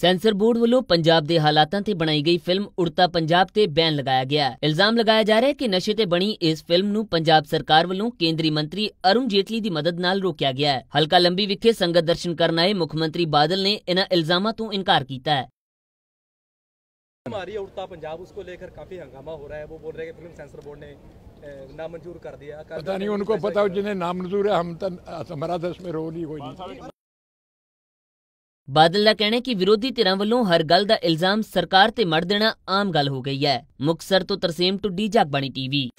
Censor board ਵੱਲੋਂ ਪੰਜਾਬ ਦੇ ਹਾਲਾਤਾਂ ਤੇ ਬਣਾਈ ਗਈ ਫਿਲਮ ਉੜਤਾ ਪੰਜਾਬ ਤੇ ਬੈਨ ਲਗਾਇਆ ਗਿਆ ਹੈ ਇਲਜ਼ਾਮ ਲਗਾਇਆ ਜਾ ਰਿਹਾ ਹੈ ਕਿ ਨਸ਼ੇ ਤੇ ਬਣੀ ਇਸ ਫਿਲਮ ਨੂੰ ਪੰਜਾਬ ਸਰਕਾਰ ਵੱਲੋਂ ਕੇਂਦਰੀ ਮੰਤਰੀ ਅਰੁਣ ਜੇਟਲੀ ਦੀ ਮਦਦ ਨਾਲ ਰੋਕਿਆ ਗਿਆ ਹੈ ਹਲਕਾ ਲੰਬੀ ਵਿਖੇ ਸੰਗਤ ਦਰਸ਼ਨ ਕਰਨ ਆਏ ਮੁੱਖ ਮੰਤਰੀ ਬਾਦਲ ਨੇ ਇਹਨਾਂ ਇਲਜ਼ਾਮਾਂ ਤੋਂ ਇਨਕਾਰ ਕੀਤਾ ਹੈ हमारी उड़ता पंजाब उसको लेकर काफी हंगामा हो रहा है वो बोल रहे हैं कि फिल्म सेंसर बोर्ड ने अ, नामंजूर कर दिया पता नहीं उनको पता हो जिन्हें नामंजूर है हम तो हमारा दस में रोल ही कोई नहीं ਬਾਦਲ ਦਾ ਕਹਿਣਾ ਹੈ ਕਿ ਵਿਰੋਧੀ ਧਿਰਾਂ ਵੱਲੋਂ ਹਰ ਗੱਲ ਦਾ ਇਲਜ਼ਾਮ ਸਰਕਾਰ ਤੇ ਮੜ ਦੇਣਾ ਆਮ ਗੱਲ ਹੋ ਗਈ ਹੈ। ਮੁਕਤਸਰ ਤੋਂ ਤਰਸੇਮ ਟੁੱਡੀ, ਜਗਬਾਣੀ ਟੀਵੀ।